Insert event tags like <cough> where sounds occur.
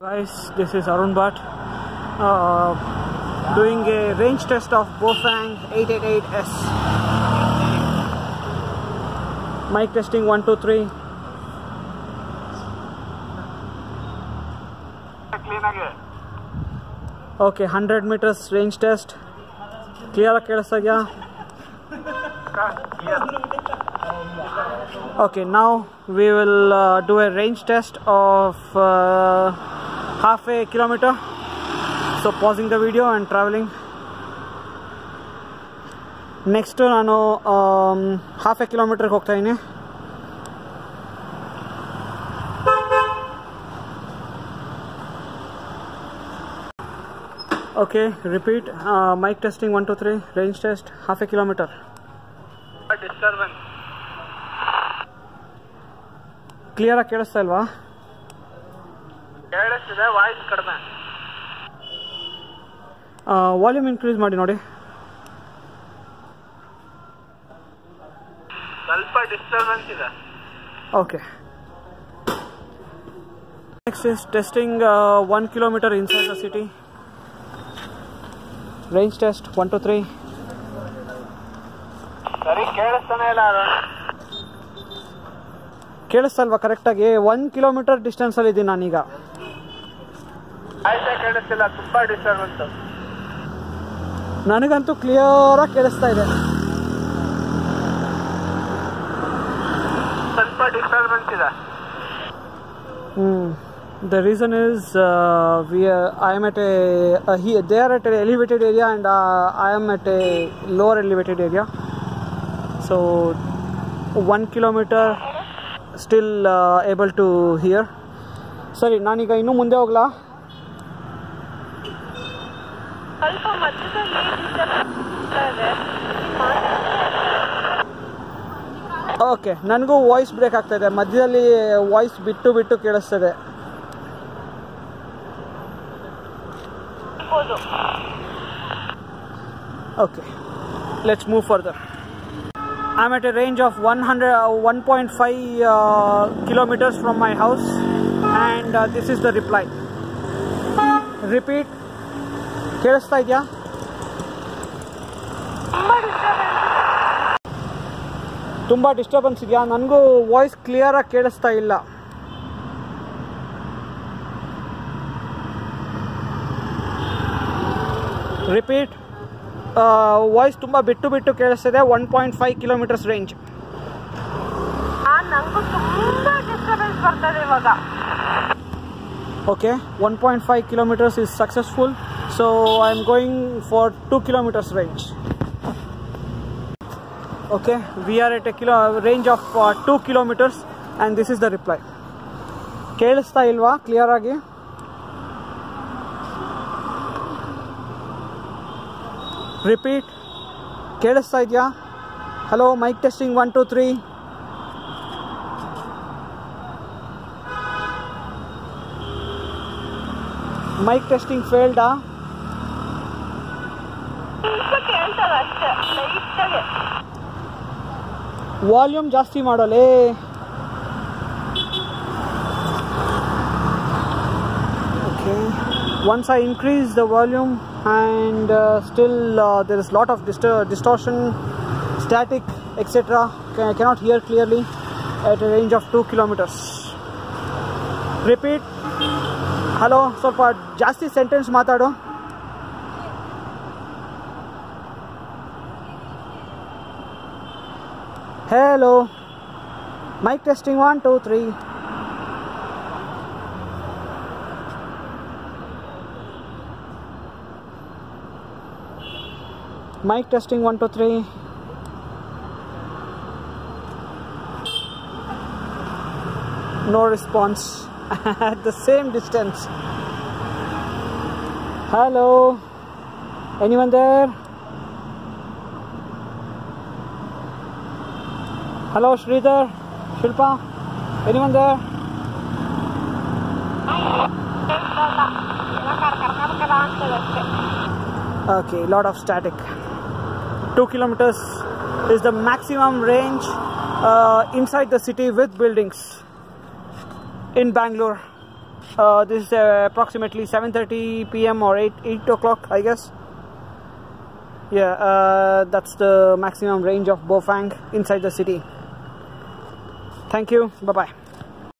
Guys, this is Arun Bhatt uh, doing a range test of Bofang 888S. Mic testing 1, 2, 3. ಕ್ಲೀನಾಗಿ Okay, 100 meters range test. Clear ಕೇಳಿಸ್ತಾ ಇದೆಯಾ Okay, now we will uh, do a half a kilometer. So pausing the video and traveling. Next ನಾನು half A ಕಿಲೋಮೀಟರ್ಗೆ ಹೋಗ್ತಾ ಇದ್ದೀನಿ okay repeat mic testing one two three range test half a kilometre disturbance ಕ್ಲಿಯರಾಗಿ ಕೇಳಿಸ್ತಾ ಇಲ್ವಾ ಕೇಳಿಸ್ತಿದೆ voice ಕಡಿಮೆ. Volume increase ಮಾಡಿ ನೋಡಿ. ಸ್ವಲ್ಪ ಡಿಸ್ಟರ್ಬೆನ್ಸ್ ಇದೆ. Okay next is testing one kilometre inside the city range test one two three ಸರಿ ಕೇಳಿಸ್ತಾನೆ ಇಲ್ಲ ಅದು. ಕೇಳಿಸ್ತಾ ಕರೆಕ್ಟಾಗಿ ಒನ್ ಕಿಲೋಮೀಟರ್ ಡಿಸ್ಟೆನ್ಸಲ್ಲಿ ಇದ್ದೀನಿ ನಾನೀಗ. ತುಂಬಾ ಡಿಸ್ಟರ್ಬೆನ್ಸ್ ನನಗಂತೂ ಕ್ಲಿಯರ್ ಆಗಿ ಕೇಳಿಸ್ತಾ ಇದೆ. ಸ್ವಲ್ಪ ಡಿಸ್ಟರ್ಬೆನ್ಸ್ ಇದೆ ಹ್ಮ್. The reason is we I am at a high they are at elevated area and I am at a lower elevated area so one kilometre still able to hear ಸರಿ ನಾನೀಗ ಇನ್ನೂ ಮುಂದೆ ಹೋಗ್ಲಾ? ಓಕೆ ನನಗೂ voice break ಆಗ್ತಾ ಇದೆ. ಮಧ್ಯದಲ್ಲಿ voice ಬಿಟ್ಟು ಬಿಟ್ಟು ಕೇಳಿಸ್ತಾ ಇದೆ okay let's move far I I met a range of one hundred one point five kilometres from my house and this is the reply repeat ಕೇಳಿಸ್ತಾ ಇದೆಯಾ? ತುಂಬ ಡಿಸ್ಟರ್ಬೆನ್ಸ್ ಇದೆಯಾ? ನನಗೂ ವಾಯ್ಸ್ ಕ್ಲಿಯರಾಗಿ ಕೇಳಿಸ್ತಾ ಇಲ್ಲ. ರಿಪೀಟ್ ವಾಯ್ಸ್ ತುಂಬ ಬಿಟ್ಟು ಬಿಟ್ಟು ಕೇಳಿಸ್ತಿದೆ. One point five kilometres range okay one point disturbance kilometres ಇವಾಗ. Okay. 1.5 kilometers is successful so i'm going for 2 kilometers range okay we are at a kilo range of uh, 2 kilometers and this is the reply ಕೇಳಿಸ್ತಾ ಇಲ್ವಾ clear ಆಗಿ repeat ಕೇಳಿಸ್ತಾ ಇದೆಯಾ hello mic testing one two three mic testing ಫೇಲ್ಡಾ volume ಜಾಸ್ತಿ ಮಾಡೋಲೇ okay once i increase the volume and uh, still uh, there is lot of distor- distortion static etc Ca- i cannot hear clearly at a range of 2 kilometers repeat hello ಸ್ವಲ್ಪ ಜಾಸ್ತಿ sentence ಮಾತಾಡು Hello. Mic testing one, two, three. Mic testing one, two, three. No response <laughs> at the same distance. Hello. Anyone there? Hello, Sridhar, Shilpa, anyone there? Okay, lot of static. 2 kilometers is the maximum range uh, inside the city with buildings in Bangalore. Uh, this is uh, approximately 7.30 p.m. or 8, 8 o'clock, I guess. Yeah, uh, that's the maximum range of Bofang inside the city. Thank you. Bye-bye.